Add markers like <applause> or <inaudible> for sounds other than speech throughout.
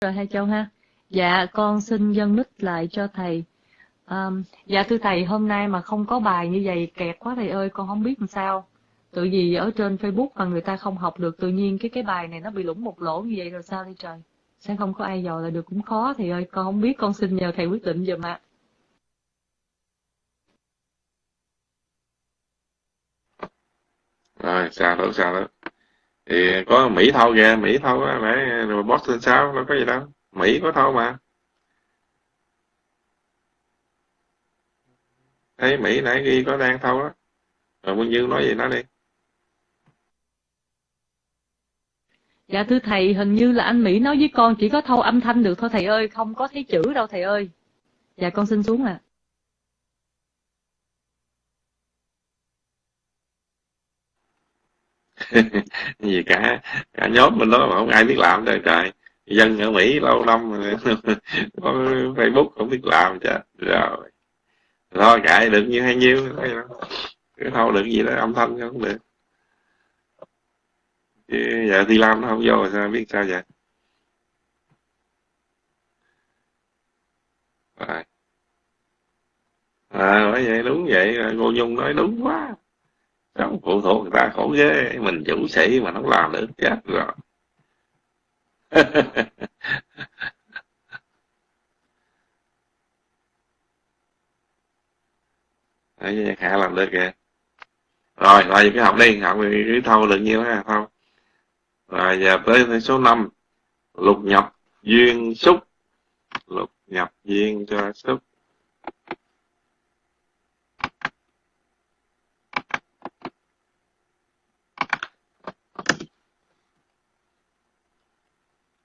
rồi hai châu ha. Dạ con xin dân mít lại cho thầy. Um, dạ thưa thầy hôm nay mà không có bài như vậy kẹt quá thầy ơi con không biết làm sao. Tự gì ở trên Facebook mà người ta không học được tự nhiên cái cái bài này nó bị lủng một lỗ như vậy rồi sao đi trời? Sẽ không có ai dò là được cũng khó thầy ơi. Con không biết con xin nhờ thầy quyết định giùm ạ. Rồi sao đó sao đó thì có mỹ thâu kìa, mỹ thâu á nãy rồi boss lên sao nó có gì đâu. Mỹ có thâu mà. Thấy mỹ nãy ghi có đang thâu đó rồi quân dương nói gì nói đi. Dạ thưa thầy, hình như là anh mỹ nói với con chỉ có thâu âm thanh được thôi thầy ơi, không có thấy chữ đâu thầy ơi. Dạ con xin xuống ạ. à. <laughs> gì cả cả nhóm mình đó mà không ai biết làm trời trời. Dân ở mỹ lâu năm <laughs> có facebook không biết làm chứ. Rồi. Thôi cãi được như hay nhiêu cái thâu được gì đó, âm thanh không được. Chứ giờ thi lam nó không vô rồi sao biết sao vậy? Rồi. À vậy đúng vậy cô nhung nói đúng quá. Không phụ thuộc người ta khổ ghê. Mình chủ sĩ mà nó làm được chết rồi. <laughs> Đấy, khả làm được kìa. Rồi, rồi cái học đi. Học cái thâu được nhiêu ha thâu? Rồi giờ tới số 5 Lục nhập duyên xúc. Lục nhập duyên cho xúc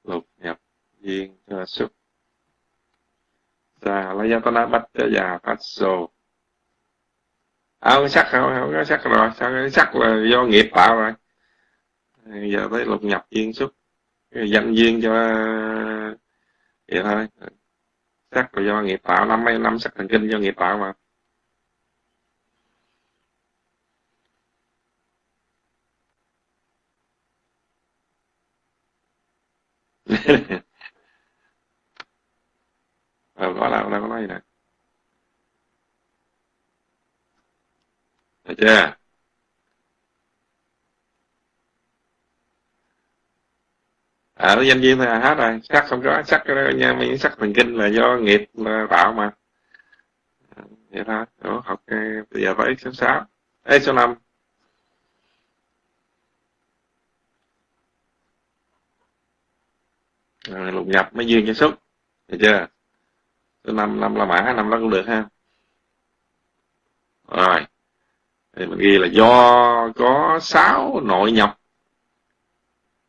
lục nhập duyên dạ, cho xúc sa la yatana bát già phát sô à, sắc không, không có sắc rồi. Sao cái sắc là do nghiệp tạo rồi? Giờ tới lục nhập duyên xúc. Danh duyên cho vậy thôi. Sắc là do nghiệp tạo. Năm mấy năm sắc thần kinh do nghiệp tạo mà. Yeah <laughs> có đâu đâu có nói gì nè được chưa à nó danh viên thôi à hết rồi. Sắc không có sắc cái đó nha mấy sắc thần kinh là do nghiệp mà tạo mà. À, vậy thôi. Đó, học bây giờ phải số sáu. Ê, số năm. Rồi, lục nhập mới duyên cho xúc. Được chưa? Số năm năm là mã năm đó cũng được ha. Rồi thì mình ghi là do có sáu nội nhập.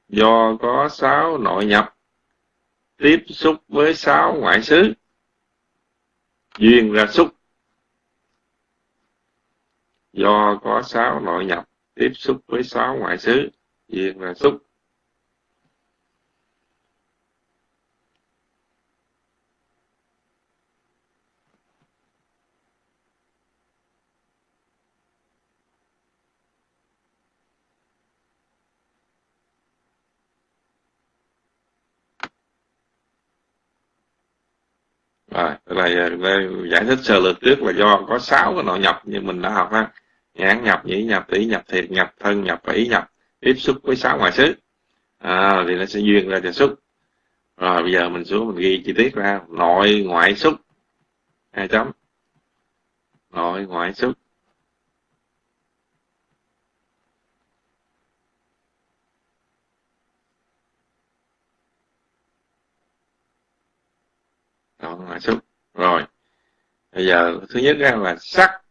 Do có sáu nội nhập, tiếp xúc với sáu ngoại xứ, duyên ra xúc. Do có sáu nội nhập, tiếp xúc với sáu ngoại xứ, duyên ra xúc. À, rồi là à, giải thích sơ lược trước là do có sáu cái nội nhập như mình đã học ha nhãn nhập nhĩ nhập tỷ nhập thiệt nhập thân nhập và ý nhập. Tiếp xúc với sáu ngoại xứ. À, thì nó sẽ duyên ra cho xúc. Rồi bây giờ mình xuống mình ghi chi tiết ra. Nội ngoại xúc. Hai chấm. Nội ngoại xúc. Nội ngoại xúc rồi, bây giờ thứ nhất ra là sắc,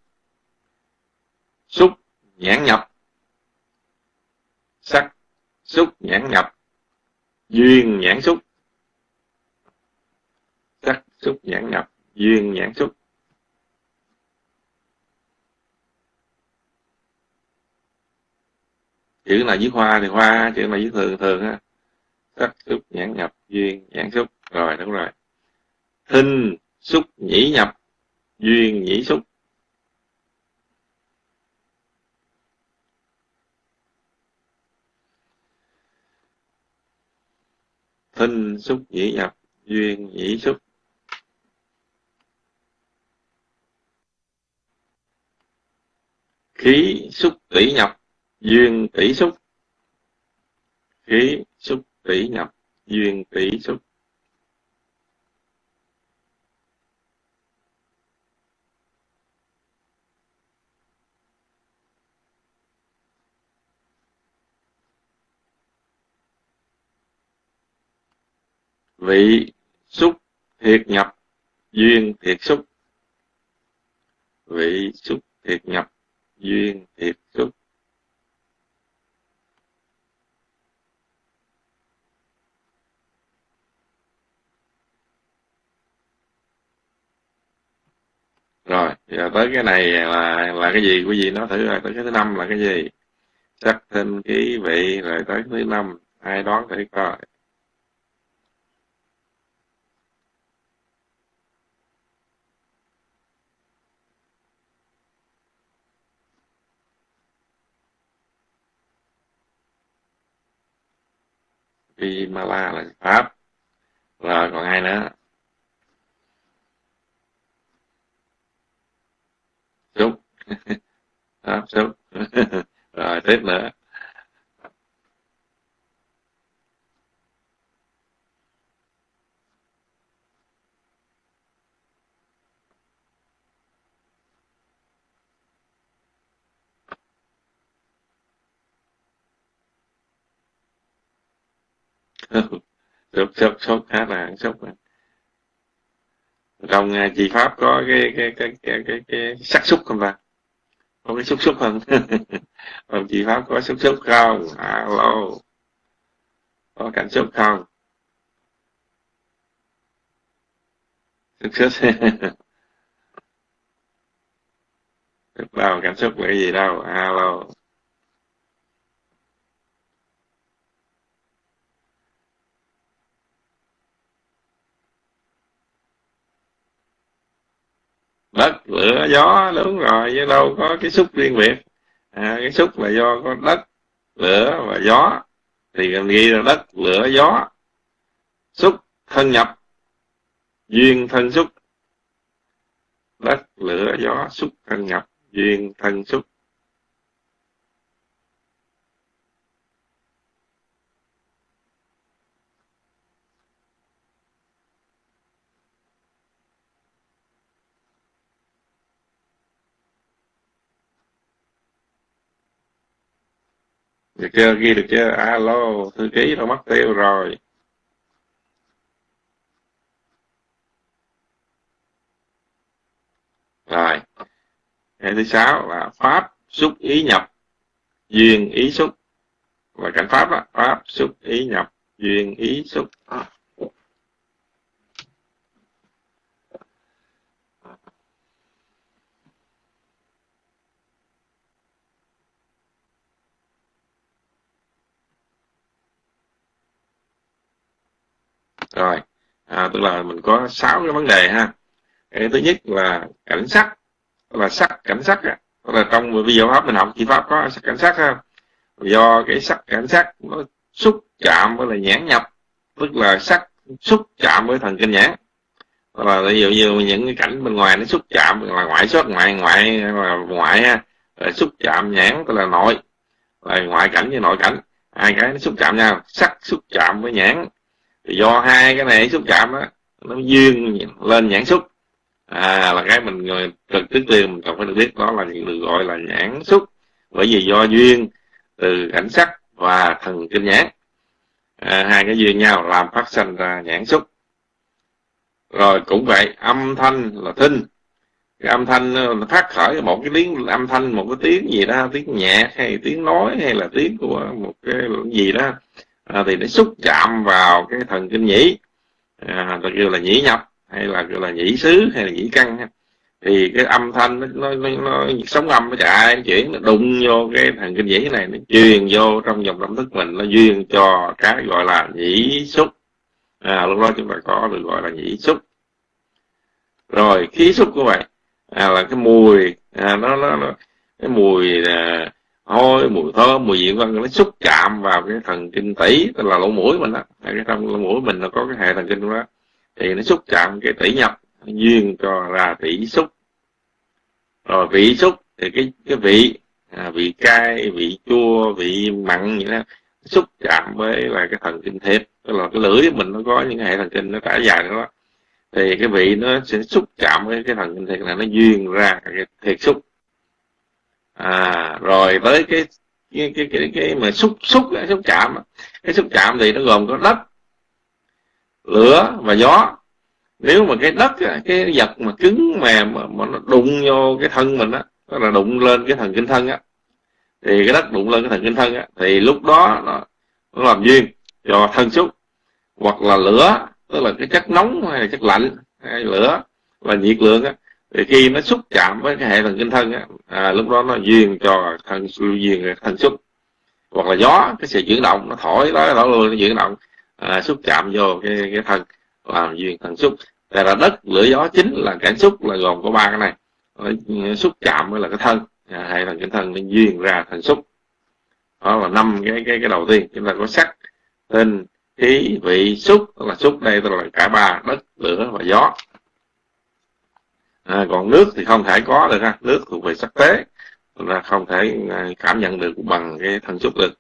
xúc, nhãn nhập. Sắc, xúc, nhãn nhập. Duyên, nhãn xúc. Sắc, xúc, nhãn nhập. Duyên, nhãn xúc. Chữ nào viết hoa thì hoa, chữ nào viết thường thường á. Sắc, xúc, nhãn nhập. Duyên, nhãn xúc. Rồi, đúng rồi hình xúc, nhĩ nhập, duyên, nhĩ xúc. Thinh xúc, nhĩ nhập, duyên, nhĩ xúc. Khí, xúc, tỷ nhập, duyên, tỷ xúc. Khí, xúc, tỷ nhập, duyên, tỷ xúc. Vị xúc thiệt nhập, duyên thiệt xúc. Vị xúc thiệt nhập, duyên thiệt xúc. Rồi, giờ tới cái này là là cái gì? Quý vị nói thử rồi tới cái thứ năm là cái gì? Sắc thân ký vị, rồi tới thứ năm, ai đoán thử coi. Vimala là Pháp. Rồi còn ai nữa? Xúc. Pháp <laughs> xúc. <laughs> Rồi tiếp nữa. Ừ. sốt sốt sốt khá là sốt trong uh, chị pháp có cái cái cái cái cái, cái sắc xúc không ta? Có cái xúc xúc không? <laughs> Còn chị pháp có xúc xúc không? Alo. Có cảnh xúc không? Xúc xúc. <laughs> Đâu cảm xúc là cái gì đâu? Alo. Đất lửa gió đúng rồi chứ đâu có cái xúc riêng biệt. À, cái xúc là do có đất lửa và gió. Thì cần ghi là đất lửa gió. Xúc thân nhập. Duyên thân xúc. Đất lửa gió xúc thân nhập. Duyên thân xúc. Được chưa ghi được chưa à, alo thư ký nó mất tiêu rồi. Rồi. Cái thứ sáu là pháp xúc ý nhập duyên ý xúc. Và cảnh pháp đó, pháp xúc ý nhập duyên ý xúc. Rồi. À, tức là mình có sáu cái vấn đề ha. Cái thứ nhất là cảnh sắc là sắc cảnh sắc á. Là trong video pháp mình học chỉ pháp có sắc cảnh sắc ha. Do cái sắc cảnh sắc nó xúc chạm với là nhãn nhập. Tức là sắc xúc chạm với thần kinh nhãn. Là ví dụ như những cái cảnh bên ngoài nó xúc chạm là ngoại xuất ngoại ngoại là ngoại ha. Là xúc chạm nhãn tức là nội. Là ngoại cảnh với nội cảnh. Hai cái nó xúc chạm nhau. Sắc xúc chạm với nhãn do hai cái này xúc chạm á nó duyên lên nhãn xúc. À là cái mình người trực trước tiên mình cần phải được biết đó là được gọi là nhãn xúc. Bởi vì do duyên từ cảnh sắc và thần kinh nhãn. À, hai cái duyên nhau làm phát sinh ra nhãn xúc. Rồi cũng vậy âm thanh là thinh. Cái âm thanh nó phát khởi một cái tiếng âm thanh một cái tiếng gì đó tiếng nhạc hay tiếng nói hay là tiếng của một cái gì đó à, thì nó xúc chạm vào cái thần kinh nhĩ à, ta kêu là nhĩ nhập hay là gọi là nhĩ xứ hay là nhĩ căn. Thì cái âm thanh nó, nó, nó, nó sóng âm nó chạy nó chuyển nó đụng vô cái thần kinh nhĩ này nó truyền vô trong dòng tâm thức mình nó duyên cho cái gọi là nhĩ xúc. À, lúc đó chúng ta có được gọi là nhĩ xúc. Rồi khí xúc của vậy à, là cái mùi à, nó, nó, nó cái mùi à, hôi mùi thơm mùi vị vân nó xúc chạm vào cái thần kinh tỷ tức là lỗ mũi mình đó. Cái trong lỗ mũi mình nó có cái hệ thần kinh đó. Thì nó xúc chạm cái tỷ nhập duyên cho ra tỷ xúc. Rồi vị xúc thì cái cái vị à, vị cay vị chua vị mặn vậy đó xúc chạm với là cái thần kinh thiệt tức là cái lưỡi mình nó có những cái hệ thần kinh nó trải dài đó. Thì cái vị nó sẽ xúc chạm với cái thần kinh thiệt là nó duyên ra cái thiệt xúc à rồi tới cái cái cái cái, cái mà xúc xúc cái xúc chạm cái xúc chạm thì nó gồm có đất lửa và gió. Nếu mà cái đất cái vật mà cứng mềm mà, mà nó đụng vô cái thân mình á tức là đụng lên cái thần kinh thân á thì cái đất đụng lên cái thần kinh thân á thì lúc đó nó, nó làm duyên cho thân xúc. Hoặc là lửa tức là cái chất nóng hay là chất lạnh hay lửa là nhiệt lượng á thì khi nó xúc chạm với cái hệ thần kinh thân á à, lúc đó nó duyên cho thân duyên thân xúc. Hoặc là gió cái sự chuyển động nó thổi đó nó luôn nó chuyển động à, xúc chạm vô cái cái thân làm duyên thần xúc. Tại là đất lửa gió chính là cảnh xúc là gồm có ba cái này. Nó xúc chạm với là cái thân à, hệ thần kinh thân nên duyên ra thần xúc. Đó là năm cái cái cái đầu tiên. Chúng ta có sắc tinh khí vị xúc tức là xúc đây tức là cả ba đất lửa và gió à, còn nước thì không thể có được ha. Nước thuộc về sắc tế. Là không thể à, cảm nhận được bằng cái thân xúc được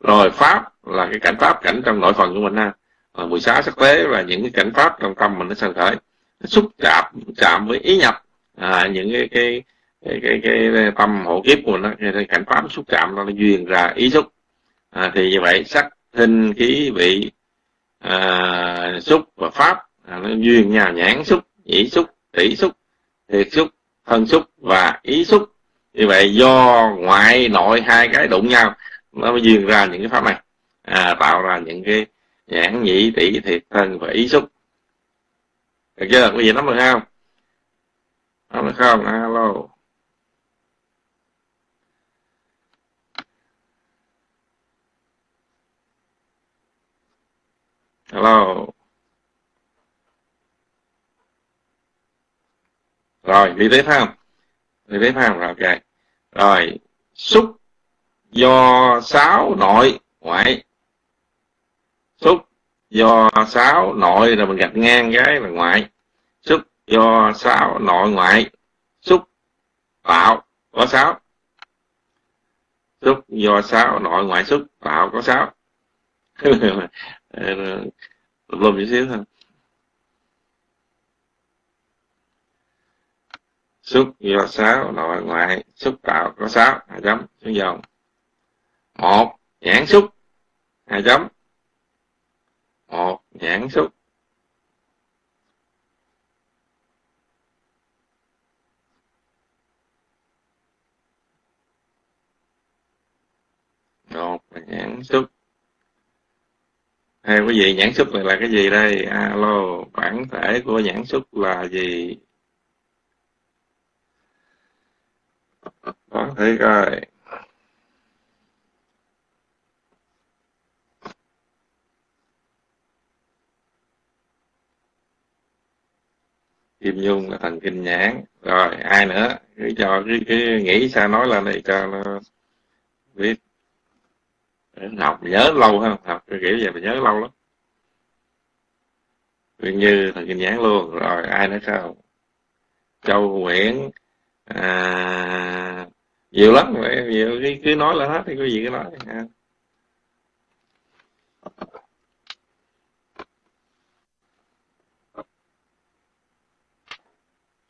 rồi pháp là cái cảnh pháp cảnh trong nội phần của mình ha. À, mười sắc tế là những cái cảnh pháp trong tâm mình nó sân khởi. Xúc chạm chạm với ý nhập à, những cái cái cái, cái, cái tâm hộ kiếp của mình đó, cái cảnh pháp xúc chạm nó duyên ra ý xúc. À, thì như vậy sắc hình khí vị à, xúc và pháp à, nó duyên nhà nhãn xúc nhĩ xúc tỷ xúc thiệt xúc thân xúc và ý xúc. Như vậy do ngoại nội hai cái đụng nhau nó mới duyên ra những cái pháp này. À, tạo ra những cái nhãn nhĩ tỷ thiệt thân và ý xúc. Được chưa? Có gì nắm được không? Nắm được không? Alo. Hello rồi đi phải không đi phải không rồi ok. Rồi, xúc do sáu nội, ngoại. Xúc do sáu nội là mình gạch ngang cái là ngoại. Xúc do sáu nội, ngoại. Xúc tạo có sáu. Xúc do sáu nội, ngoại, xúc tạo có sáu. <laughs> Lùm chút xíu thôi. Xúc do sáu nội ngoại, xúc tạo có sáu, hai chấm, xuống dòng. Một, nhãn xúc, hai chấm. Một, nhãn xúc. Một nhãn xúc. Hay quý vị, nhãn xúc này là cái gì đây? Alo, bản thể của nhãn xúc là gì? Có thấy coi Kim Nhung là thần kinh nhãn. Rồi ai nữa? Cứ cho cứ, cứ nghĩ sao nói là này cho nó biết. Học nhớ lâu ha học cái kiểu vậy mà nhớ lâu lắm. Nguyên Như thần kinh nhãn luôn. Rồi ai nữa sao? Châu Nguyễn à, nhiều lắm mà nhiều cứ, cứ nói là hết thì có gì cứ nói ha.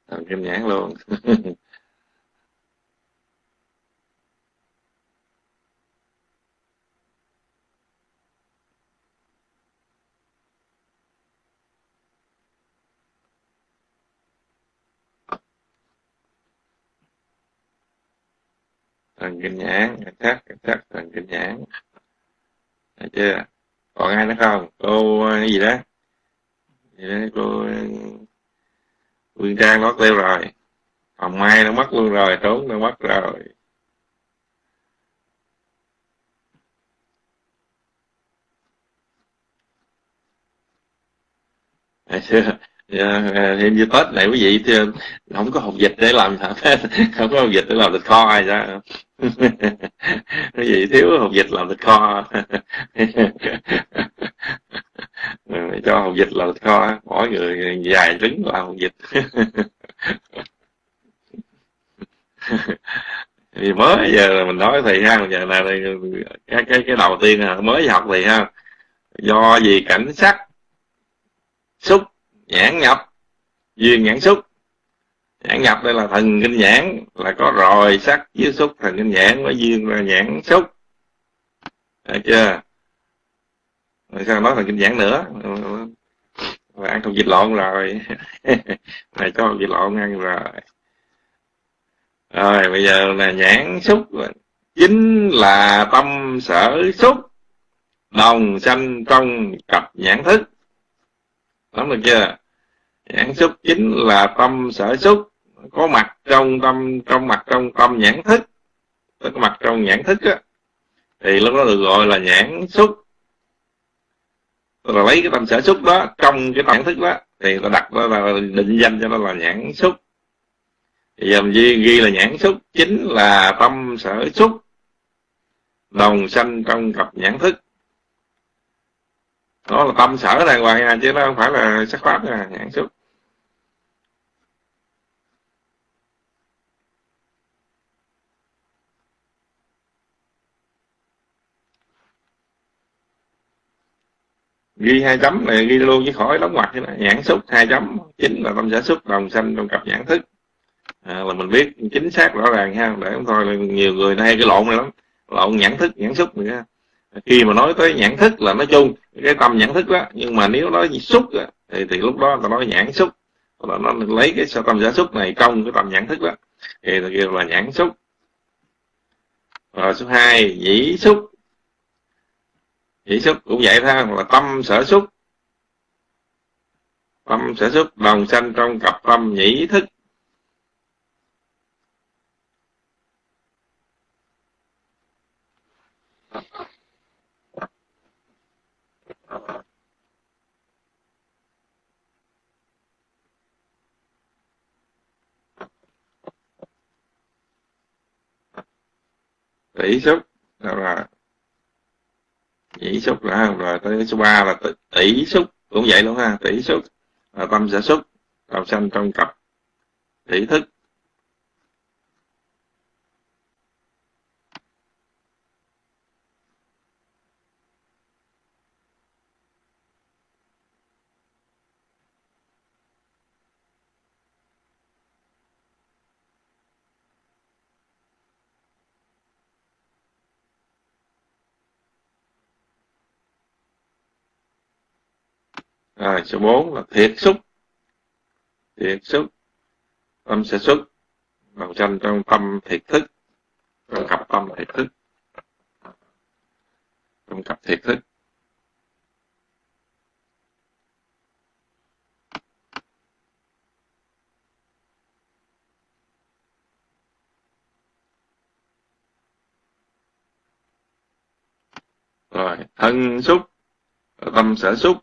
Làm kim nhãn luôn <laughs> thần kinh nhãn thắt thắt thần kinh nhãn. Đấy chưa? Còn ai nữa không? Cô ờ, cái gì đó? Gì đó, cô ờ, quyên Trang mất tiêu rồi. Hồng Mai nó mất luôn rồi Trốn nó mất rồi yeah, em như tết này quý vị thì à, không có học dịch để làm <laughs> không có học dịch để làm thịt kho ai ra, <laughs> quý vị thiếu học dịch làm thịt kho. <laughs> Ừ, cho học dịch làm thịt kho mỗi người dài trứng làm học dịch. Thì mới giờ mình nói thầy ha giờ là cái cái cái đầu tiên là mới học thì ha do gì cảnh sắc xúc nhãn nhập duyên nhãn xúc. Nhãn nhập đây là thần kinh nhãn, là có rồi sắc với xúc, thần kinh nhãn với duyên là nhãn xúc. Được chưa? Rồi sao nói thần kinh nhãn nữa? Rồi ăn thùng vịt lộn rồi. <laughs> Này cho vịt lộn ăn rồi. Rồi, bây giờ là nhãn xúc. Chính là tâm sở xúc. Đồng sanh trong cặp nhãn thức. Lắm được chưa? Nhãn xúc chính là tâm sở xúc có mặt trong tâm trong mặt trong tâm nhãn thức. Có mặt trong nhãn thức á thì lúc đó được gọi là nhãn xúc. Rồi lấy cái tâm sở xúc đó trong cái nhãn thức đó thì ta đặt đó là định danh cho nó là nhãn xúc. Thì dòng ghi, ghi là nhãn xúc chính là tâm sở xúc đồng sanh trong cặp nhãn thức nó là tâm sở đàng hoàng à, chứ nó không phải là sắc pháp à, nhãn xúc. Ghi hai chấm này ghi luôn với khỏi đóng ngoặc thế này. Nhãn xúc hai chấm chính là tâm sở xúc đồng sanh trong cặp nhãn thức. À, là mình biết chính xác rõ ràng ha để không thôi là nhiều người hay cái lộn này lắm. Lộn nhãn thức nhãn xúc nữa khi mà nói tới nhãn thức là nói chung cái tâm nhãn thức đó nhưng mà nếu nói xúc đó, thì thì lúc đó ta nói nhãn xúc. Là nó lấy cái tâm giả xúc này trong cái tâm nhãn thức đó. Thì ta kêu là nhãn xúc. Rồi số 2 nhĩ xúc. Nhĩ xúc cũng vậy thôi là tâm sở xúc. Tâm sở xúc đồng sanh trong cặp tâm nhĩ thức. Tỷ xúc là tỷ xúc là rồi tới số ba là tỷ xúc cũng vậy luôn ha, tỷ xúc là tâm sản xúc tạo sanh trong cặp tỷ thức. Bài số 4 là thiệt xúc. Thiệt xúc. Tâm sẽ xuất bằng tranh trong tâm thiệt thức. Trong cặp tâm thiệt thức. Trong cặp thiệt thức. Rồi, thân xúc, tâm sở xúc.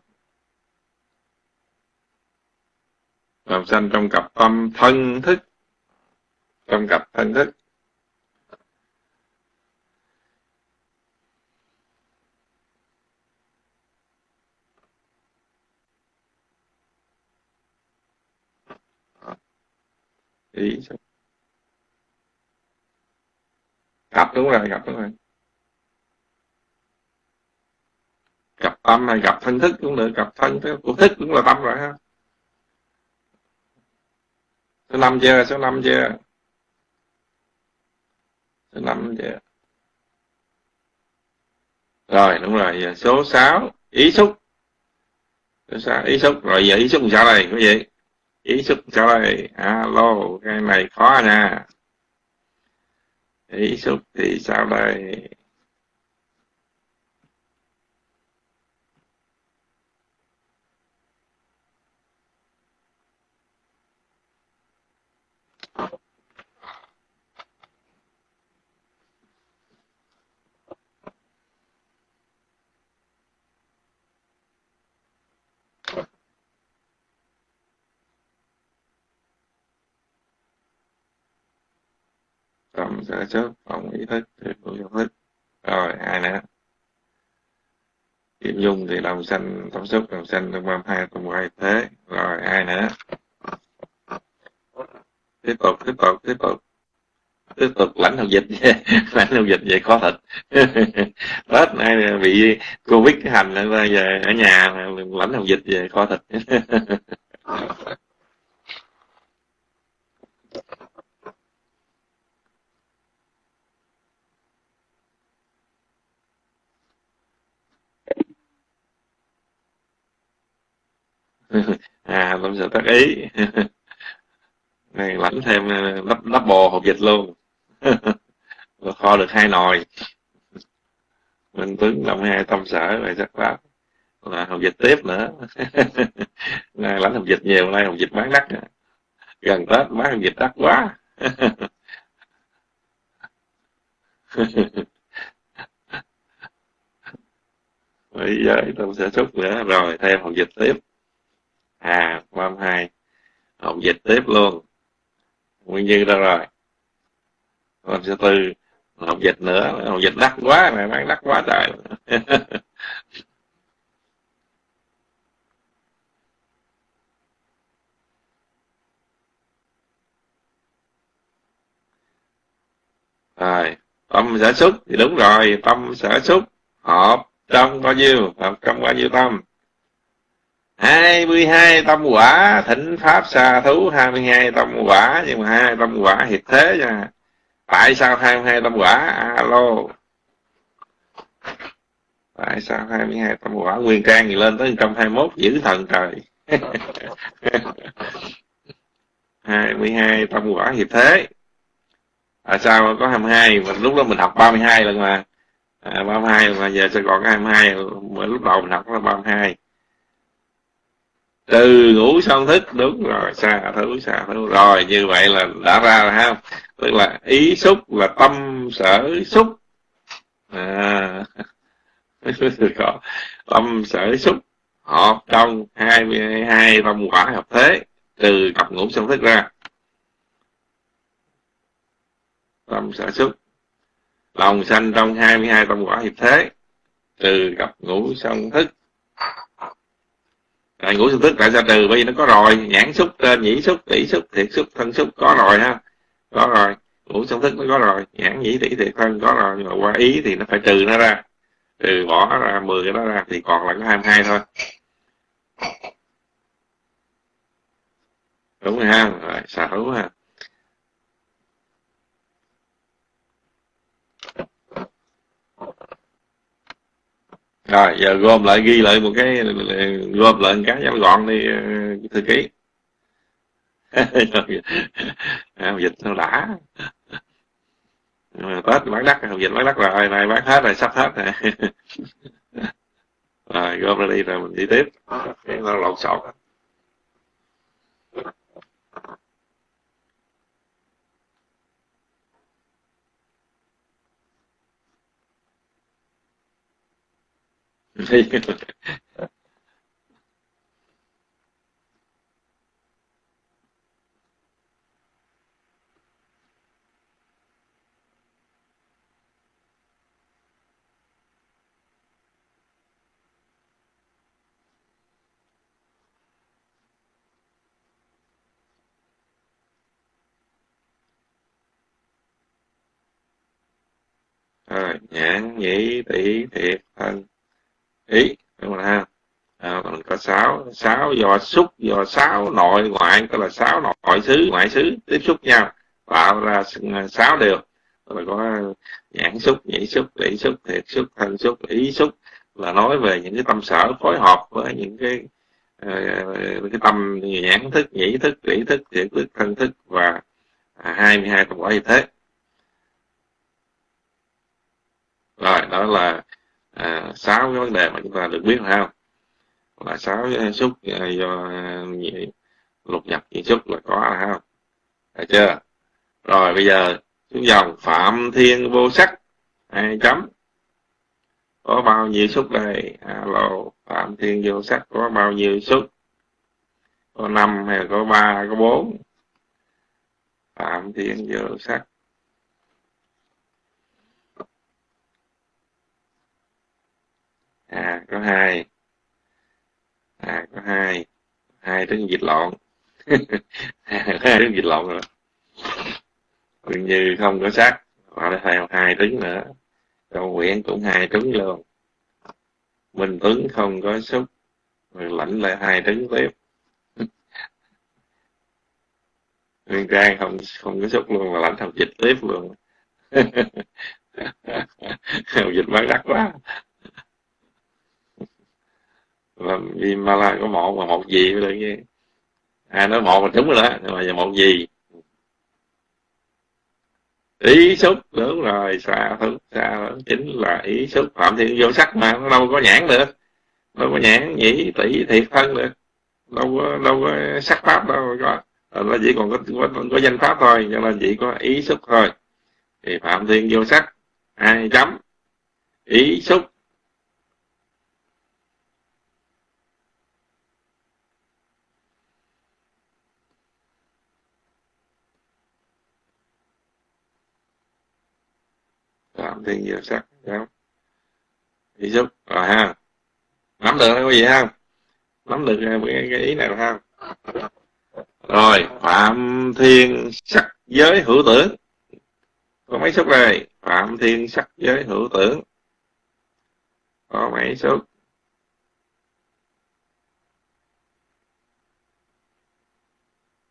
Làm sanh trong cặp tâm thân thức. Trong cặp thân thức. Ý cặp đúng rồi, cặp đúng rồi. Cặp tâm hay cặp thân thức cũng được, cặp thân thức của thức cũng là tâm rồi ha số 5 chưa số 5 chưa số 5 chưa rồi, đúng rồi, giờ số 6 ý xúc. Số 6 ý xúc. Rồi giờ ý xúc làm sao đây, quý vị? Ý xúc sao đây? Alo, cái này khó nha. Ý xúc thì sao đây? Sở xúc phòng ý thức thì của vô thức rồi ai nữa. Kim Dung thì đồng xanh tâm xúc đồng xanh trong 32 trong quay thế. Rồi ai nữa. Tiếp tục tiếp tục tiếp tục. Tiếp tục, lãnh học dịch. <laughs> Lãnh học dịch vậy khó thịt tết <laughs> nay bị covid hành ở giờ ở nhà lãnh học dịch về kho thịt <laughs> à vâng, tâm sở tác ý. Này lãnh thêm ờ, lắp lắp bò hộp dịch luôn. <laughs> Kho được hai nồi. Minh tướng đồng hai tâm sở rồi chắc pháp là hộp dịch tiếp nữa. <laughs> Nay lãnh hộp dịch nhiều, nay hộp dịch bán đắt. Gần tết bán hộp dịch đắt quá. <laughs> Bây giờ tôi sẽ xúc nữa, rồi thêm hộp dịch tiếp à ba hai. Học dịch tiếp luôn. Nguyên như đâu rồi? Con sư tư. Học dịch nữa. Học dịch đắt quá này bán đắt quá trời. <laughs> Rồi, tâm sở xúc thì đúng rồi. Tâm sở xúc họp trong bao nhiêu? Họp trong bao nhiêu tâm? 22 tâm quả thỉnh pháp xa thú 22 tâm quả nhưng mà hai tâm quả hiệp thế nha. Tại sao 22 tâm quả? Alo. Tại sao 22 tâm quả? Nguyên trang thì lên tới 121 giữ thần trời. <laughs> 22 tâm quả hiệp thế. À sao có 22 mà lúc đó mình học 32 lần mà. À, 32 mà giờ sẽ còn 22 mà lúc đầu mình học là 32 từ ngủ xong thức, đúng rồi, xa thứ xa thứ rồi, như vậy là đã ra rồi, ha. Tức là ý xúc là tâm sở xúc. À. <laughs> Tâm sở xúc hợp trong hai mươi hai tâm quả hợp thế, từ cặp ngủ xong thức ra. Tâm sở xúc. Lòng sanh trong hai mươi hai tâm quả hiệp thế, từ cặp ngủ xong thức à, ngũ sinh thức tại sao trừ bởi vì nó có rồi. Nhãn xúc tên nhĩ xúc tỷ xúc thiệt xúc thân xúc có rồi ha. Có rồi. Ngũ sinh thức nó có rồi. Nhãn nhĩ tỷ thiệt thân có rồi. Nhưng mà qua ý thì nó phải trừ nó ra. Trừ bỏ ra 10 cái đó ra thì còn là có 22 thôi. Đúng rồi ha. Rồi xả hữu ha rồi, giờ gom lại, ghi lại một cái gom lại một cái giáo gọn đi ờ, thư ký. <laughs> Dịch nó đã. Tết bán đắt dịch bán đắt rồi này bán hết rồi, sắp hết rồi. <laughs> Rồi, gom ra đi, rồi mình đi tiếp. Cái nó lộn xộn. À, nhãn nhĩ tỷ thiệt thân ý đúng rồi ha. À, mình có sáu sáu do xúc do sáu nội ngoại tức là sáu nội xứ ngoại xứ tiếp xúc nhau tạo ra à, sáu điều rồi có nhãn xúc nhĩ xúc tỷ xúc thiệt xúc thân xúc ý xúc là nói về những cái tâm sở phối hợp với những cái uh, cái tâm nhãn thức nhĩ thức tỷ thức thiệt thức thân thức và à, hai mươi hai tâm quả như thế rồi đó là à, sáu cái vấn đề mà chúng ta được biết phải không là sáu xúc à, do à, lục nhập nhị xúc là có phải không được chưa? Rồi bây giờ xuống dòng phạm thiên vô sắc hai chấm. Có bao nhiêu xúc đây? Alo phạm thiên vô sắc có bao nhiêu xúc có năm hay có ba có bốn? Phạm thiên vô sắc. À có hai. À có hai. Hai trứng dịch lộn. <laughs> Hai trứng dịch lộn rồi. Dường như không có sắc họ đã theo hai trứng nữa. Cầu nguyện cũng hai trứng luôn. Minh Tuấn không có xúc mình lãnh lại hai trứng tiếp. <laughs> Nguyên Trang không không có xúc luôn mà lãnh học dịch tiếp luôn. Học dịch bán đắt quá làm gì mà là có một mà một gì mới được chứ nói một là đúng rồi đó nhưng mà giờ một gì? Ý xúc đúng rồi xa thứ xa chính là ý xúc. Phạm thiên vô sắc mà nó đâu có nhãn được đâu có nhãn nhĩ tỷ thiệt thân được đâu có đâu có sắc pháp đâu có ờ, là chỉ còn có, có, có danh pháp thôi cho nên chỉ có ý xúc thôi. Thì phạm thiên vô sắc hai chấm? Ý xúc phạm thiên vô sắc chấm ý giúp. Rồi ha. Nắm được cái gì không nắm được cái, cái ý này không rồi phạm thiên sắc giới hữu tưởng. Có mấy xúc đây? Phạm thiên sắc giới hữu tưởng. Có mấy xúc?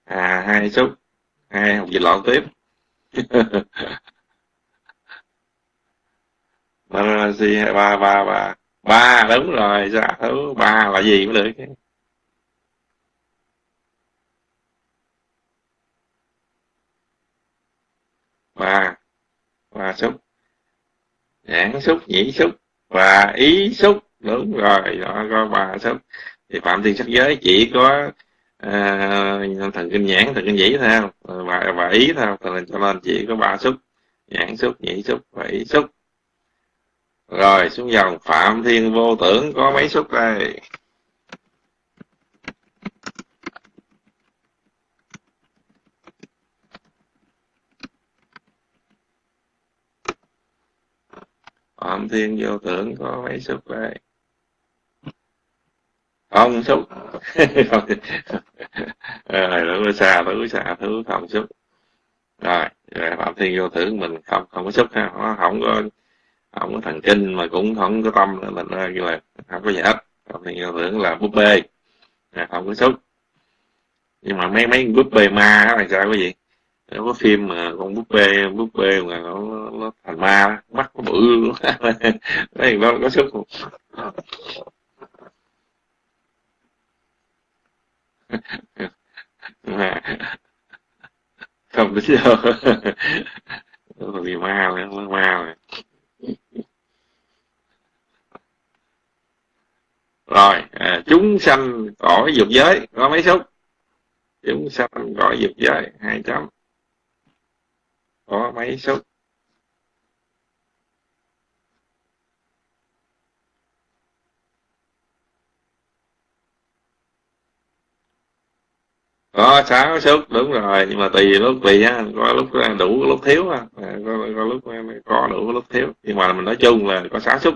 À hai xúc. Hai học dịch lộn tiếp. <laughs> ba gì ba ba ba. Ba đúng rồi dạ thứ ba là gì mới được? Ba ba xúc. Nhãn xúc nhĩ xúc và ý xúc. Đúng rồi đó có ba xúc. Thì phạm thiên sắc giới chỉ có uh, thần kinh nhãn thần kinh nhĩ thôi và và ý thôi cho nên chỉ có ba xúc. Nhãn xúc nhĩ xúc và ý xúc rồi xuống dòng. Phạm thiên vô tưởng có mấy xúc đây? Phạm thiên vô tưởng có mấy xúc đây? Không xúc. Rồi đủ xa đủ xa thứ không xúc. Rồi, rồi phạm thiên vô tưởng mình không không có xúc ha. Không có không có thần kinh mà cũng không có tâm nữa mình như là không có gì hết. Phạm tưởng là búp bê. À, không có xúc nhưng mà mấy mấy búp bê ma đó là sao cái gì? Nếu có phim mà con búp bê búp bê mà nó, nó thành ma mắt nó bự luôn đấy <laughs> nó có sức không? <laughs> Không biết đâu. <laughs> Vì ma nó ma rồi rồi à, chúng sanh cõi dục giới có mấy xúc? Chúng sanh cõi dục giới hai chấm có mấy xúc? Có sáu xúc đúng rồi nhưng mà tùy lúc tùy á có lúc đủ có lúc thiếu á. À, có, có lúc có đủ có lúc thiếu. Nhưng mà mình nói chung là có sáu xúc.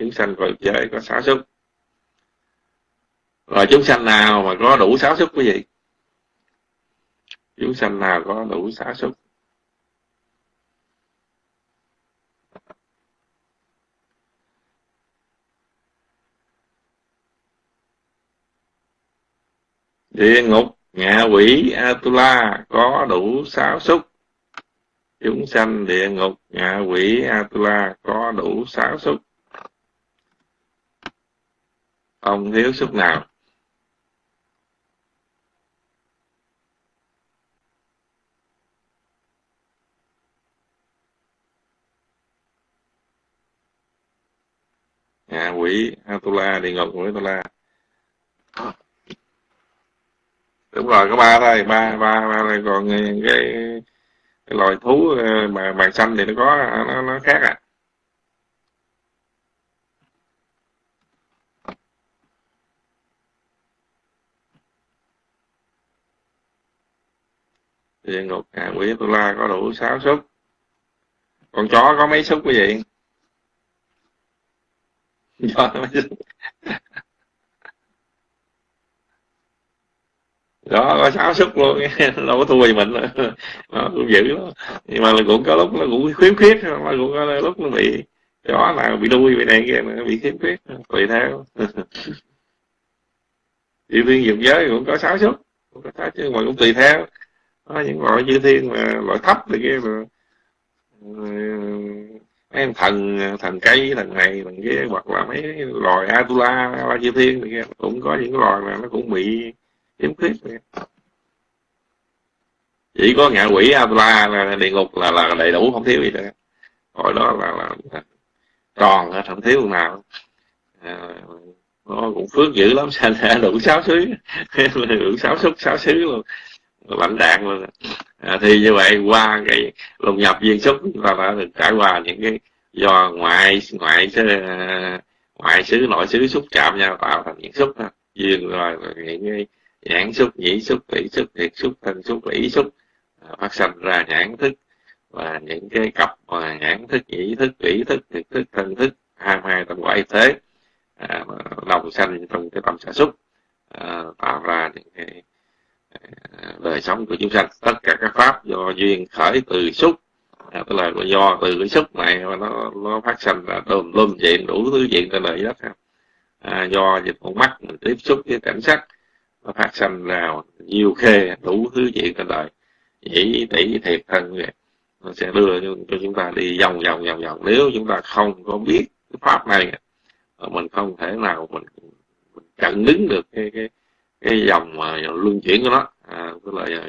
Chúng sanh cõi giới có sáu xúc rồi chúng sanh nào mà có đủ sáu xúc quý vị? Chúng sanh nào có đủ sáu xúc địa ngục, ngạ quỷ, atula có đủ sáu xúc chúng sanh địa ngục, ngạ quỷ, atula có đủ sáu xúc không thiếu xúc nào. Ngạ quỷ. À, atula địa ngục quỷ atula đúng rồi có ba thôi. Ba ba ba này còn cái, cái loài thú ờ, mà màu xanh thì nó có nó, nó khác à. Địa ngục. À, quỷ tu la có đủ sáu xúc. Con chó có mấy xúc quý vị? Do nó mới xúc đó, có sáu xúc luôn đâu có thua gì mình nó cũng dữ lắm. Nhưng mà cũng có lúc nó cũng khiếm khuyết, mà cũng có lúc nó bị chó nào bị đuôi, bị này, kia nó bị khiếm khuyết, tùy theo. <laughs> Chư thiên dục giới cũng có sáu xúc, cũng có sáu chứ mà cũng tùy theo. Có những loại chư thiên mà loại thấp thì kia mà mấy thần thần cây thần này thần kia hoặc là mấy loài atula la chư thiên này kia cũng có những loài mà nó cũng bị khiếm khuyết chỉ có ngạ quỷ atula là địa ngục là là đầy đủ không thiếu gì nữa. Hồi đó là, là, là tròn không thiếu nào. À, nó cũng phước dữ lắm sao <laughs> đủ sáu xứ. <laughs> Đủ sáu xúc sáu xứ luôn. Lãnh đạn luôn à, thì như vậy qua cái lục nhập viên xúc chúng ta đã được trải qua những cái do ngoại ngoại ờ, ngoại xứ nội xứ xúc chạm nhau tạo thành những xúc duyên rồi những cái nhãn xúc nhĩ xúc tỷ xúc thiệt xúc thân xúc lý xúc à, phát sinh ra nhãn thức. Và những cái cặp mà nhãn thức nhĩ thức tỷ thức thiệt thức thân thức hai hai tâm quả thế à, đồng sanh trong cái tâm sản xúc à, tạo ra những cái đời sống của chúng sanh. Tất cả các pháp do duyên khởi từ xúc. À, tức là do từ cái xúc này mà nó nó phát sinh ra tùm lum chuyện đủ thứ chuyện trên đời đất à, do dịch con mắt mình tiếp xúc với cảnh sắc nó phát sinh ra nhiều khê đủ thứ chuyện trên đời. Dĩ tỷ thiệt thân vậy. Nó sẽ đưa cho chúng ta đi vòng vòng vòng vòng. Nếu chúng ta không có biết cái pháp này mình không thể nào mình, mình chặn đứng được cái cái cái dòng mà luân chuyển của nó. À, tức là à,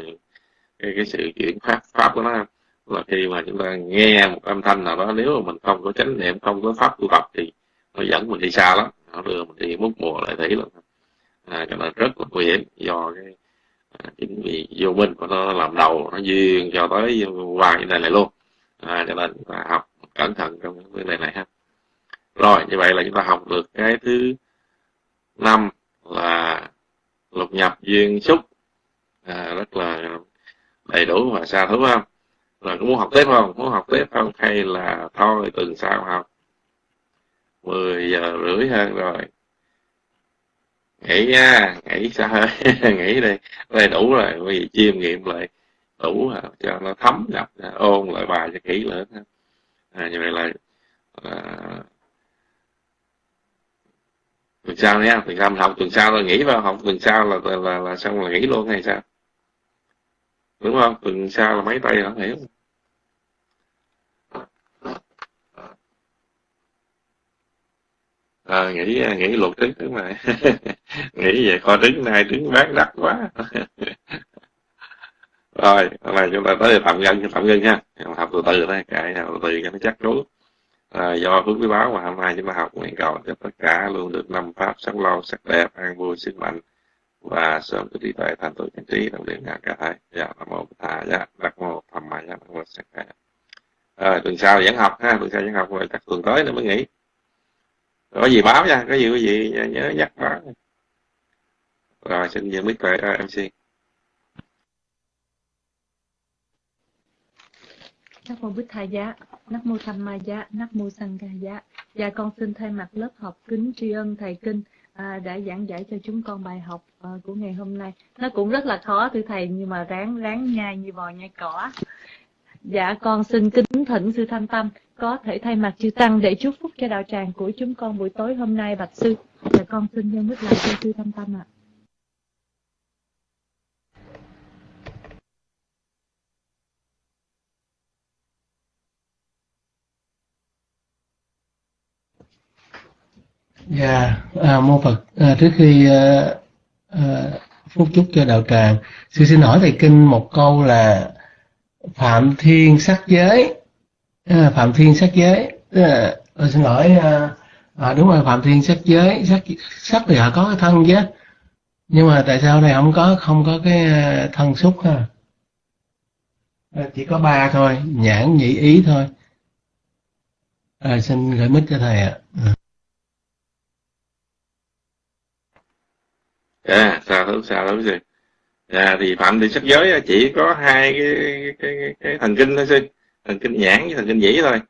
cái, cái sự chuyển pháp pháp của nó. Là khi mà chúng ta nghe một âm thanh nào đó nếu mà mình không có chánh niệm không có pháp tu tập thì nó dẫn mình đi xa lắm. Nó đưa mình đi mất mùa lại thấy lắm. À, cho nên rất là nguy hiểm do cái à, chính vì vô minh của nó làm đầu nó duyên cho tới hoài như này này luôn. À, cho nên ta học cẩn thận trong cái vấn đề này ha. Rồi như vậy là chúng ta học được cái thứ năm là lục nhập duyên xúc. À, rất là đầy đủ và xa thú không? Rồi có muốn học tiếp không? Muốn học tiếp không? Hay là thôi tuần sau học. 10 giờ rưỡi hơn rồi. Nghỉ nha nghỉ sao? Hơi <laughs> nghỉ đây đây đủ rồi bây giờ chiêm nghiệm lại. Đủ à, cho nó thấm nhập ôn lại bài cho kỹ lưỡng. À, như vậy là à, tuần sau nha tuần sau mình học tuần sau rồi nghỉ vào học tuần sau là là, là, là xong là nghỉ luôn hay sao? Đúng không? Tuần sau là mấy tay rồi hiểu. Ờ, à, nghĩ nghĩ luộc trứng đúng rồi. <laughs> Nghĩ về kho trứng này trứng bán đắt quá. <laughs> Rồi hôm nay chúng ta tới tạm ngân tạm ngân nha học từ từ thôi cái từ từ cho nó chắc rú à, do hướng quý báo mà hôm nay chúng ta học nguyện cầu cho tất cả luôn được năm pháp sắc lâu sắc đẹp an vui sức mạnh và sớm được trí tuệ thành tựu chân trí đồng điện ngàn cả thầy dạ nam mô thà dạ đắc mô tham ma dạ nam mô sắc đẹp rồi tuần sau vẫn học ha tuần sau vẫn học rồi chắc tuần tới nữa mới nghỉ. Có gì báo nha có gì có gì nhớ nhắc báo rồi xin giữ mic về uh, mc Nắc mô Bích Thầy Giá, Nắc mô Tham Ma Giá, Nắc mô Sang Ca Giá. Dạ con xin thay mặt lớp học kính tri ân Thầy Kinh à, đã giảng giải cho chúng con bài học à, của ngày hôm nay. Nó cũng rất là khó thưa Thầy nhưng mà ráng ráng nhai như bò nhai cỏ. Dạ con xin kính thỉnh sư Thanh Tâm có thể thay mặt chư Tăng để chúc phúc cho đạo tràng của chúng con buổi tối hôm nay Bạch Sư. Dạ con xin nhân mức lại cho sư Thanh Tâm ạ. À. Dạ, à, mô Phật, à, trước khi à, à, phúc chúc cho đạo tràng, sư xin hỏi thầy kinh một câu là Phạm Thiên sắc giới, à, Phạm Thiên sắc giới, à, xin lỗi, à, à, đúng rồi Phạm Thiên sắc giới, sắc sắc thì họ có cái thân chứ, nhưng mà tại sao này không có không có cái à, thân xúc ha? À, chỉ có ba thôi, nhãn nhị ý thôi. À, xin gửi mít cho thầy ạ. À. à sao lắm sao lắm gì à, thì phạm thì sắc giới chỉ có hai cái cái, cái, cái thần kinh thôi sư. Thần kinh nhãn với thần kinh nhĩ thôi.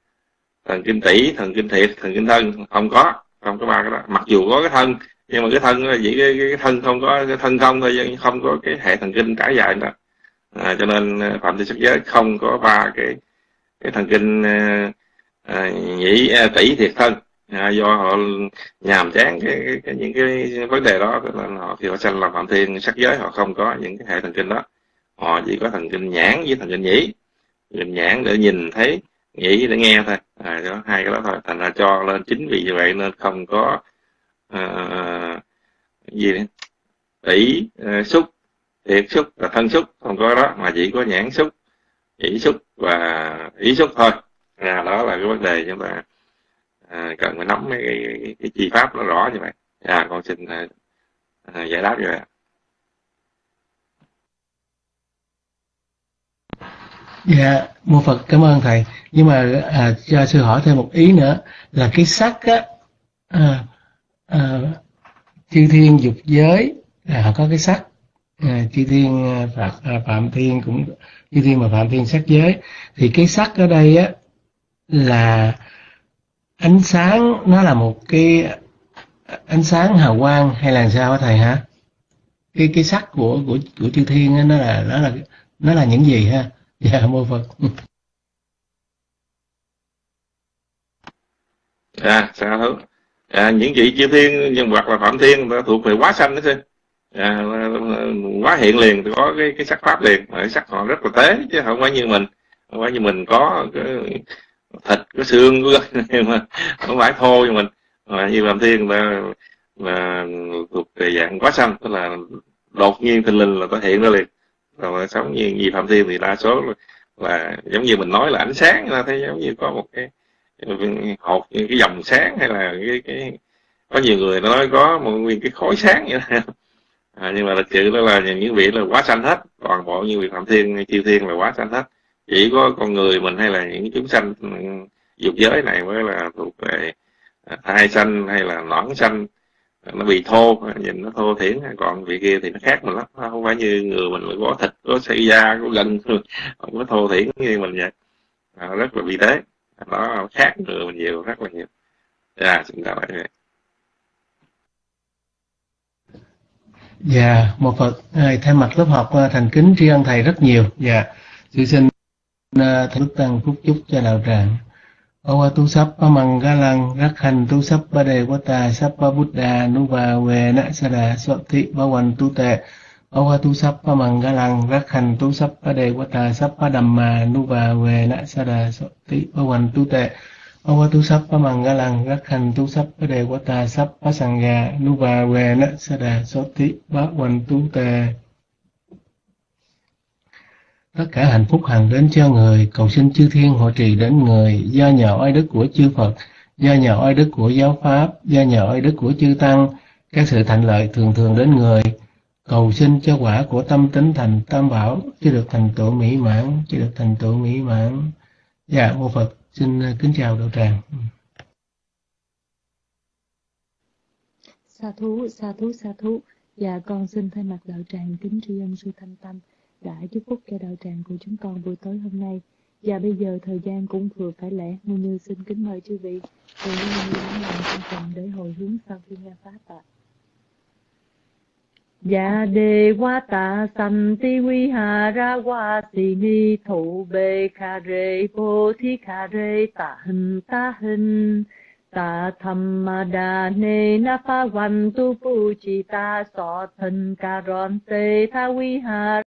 Thần kinh tỷ thần kinh thiệt thần kinh thân không có không có ba cái đó. Mặc dù có cái thân nhưng mà cái thân là chỉ cái, cái thân không có cái thân không thôi không có cái hệ thần kinh trải dài đó à, cho nên à, phạm thiên sắc giới không có ba cái cái thần kinh à, à nhĩ à, tỷ thiệt thân à, do họ nhàm chán cái, cái, cái những cái vấn đề đó nên họ khi họ sanh làm phạm thiên sắc giới họ không có những cái hệ thần kinh đó. Họ chỉ có thần kinh nhãn với thần kinh nhĩ. Nhìn nhãn để nhìn thấy nghĩ để nghe thôi. À, đó hai cái đó thôi. Thành ra cho lên chính vì như vậy nên không có uh, gì nữa. Tỷ uh, xúc thiệt xúc và thân xúc không có đó mà chỉ có nhãn xúc ý xúc và ý xúc thôi. À, đó là cái vấn đề chúng ta à, cần phải nắm mấy cái, cái, cái chi pháp nó rõ như vậy. À, con xin à, à, giải đáp như vậy Dạ, mô Phật cảm ơn thầy. Nhưng mà à, cho sư hỏi thêm một ý nữa là cái sắc á, à, à, chư thiên dục giới là họ có cái sắc, à, chư thiên à, phạm, à, phạm thiên cũng chư thiên mà phạm thiên sắc giới. Thì cái sắc ở đây á là ánh sáng nó là một cái ánh sáng hào quang hay là sao hả thầy hả? Cái cái sắc của của của chư thiên á, nó là nó là nó là những gì ha? <laughs> dạ mô phật. <laughs> À sao? Hữu à, những vị chư thiên nhân vật là phạm thiên nó thuộc về quá sanh đó chứ. À, quá hiện liền có cái cái sắc pháp liền. Mà sắc họ rất là tế chứ không phải như mình. Không phải như mình có cái thịt có xương có <laughs> mà không phải thô cho mình. Mà như làm thiên là là thuộc về dạng quá sanh tức là đột nhiên thình lình là có hiện ra liền. Rồi sống như gì phạm thiên thì đa số là, là giống như mình nói là ánh sáng là thấy giống như có một cái hột cái dòng sáng hay là cái, cái có nhiều người nói có một nguyên cái khối sáng vậy đó. <laughs> À, nhưng mà thực sự đó là những vị là quá xanh hết toàn bộ như vị phạm thiên chiêu thiên là quá xanh hết chỉ có con người mình hay là những chúng sanh dục giới này mới là thuộc về à, thai sanh hay là nõn sanh. À, nó bị thô nhìn nó thô thiển còn vị kia thì nó khác mình lắm. Không phải như người mình có thịt có xây da có gân <laughs> không có thô thiển như mình vậy. À, rất là vi tế nó khác người mình nhiều rất là nhiều. Dạ xin chào bạn Dạ, một Phật à, thay mặt lớp học thành kính tri ân thầy rất nhiều. Dạ, sư xin na thánh tăng phúc chúc cho đạo tràng. Awatu sappa mangalang rakhantu sappa devata sappa buddha nuva vena sada soti bhavantu te Awatu sappa mangalang rakhantu sappa devata sappa dhamma nuva vena sada soti bhavantu te Awatu sappa mangalang rakhantu sappa devata sappa sangha nuva thị ba hoàn tu tệ tất cả hạnh phúc hằng đến cho người, cầu xin chư thiên hộ trì đến người, do nhờ oai đức của chư Phật, do nhờ oai đức của giáo pháp, do nhờ oai đức của chư tăng, các sự thành lợi thường thường đến người. Cầu xin cho quả của tâm tính thành tam bảo, chứ được thành tựu mỹ mãn, chứ được thành tựu mỹ mãn. Dạ mô Phật, xin kính chào đạo tràng. Sa thú sa thú sa thú. Dạ con xin thay mặt đạo tràng kính tri ân sư thanh tâm đã chúc phúc cho đạo tràng của chúng con buổi tối hôm nay. Và bây giờ thời gian cũng vừa phải lẽ, Ngô Như xin kính mời chư vị cùng Ngô Như đến làm chương trình để hồi hướng sau khi nghe Pháp ạ. Dạ đề qua tạ san ti vi hà ra qua si ni thủ bê kha rê bồ thi kha rê tạ hình ta hình ta tham ma đa nê na pha văn tu pu chi ta so thân ca ron tê tha vi hà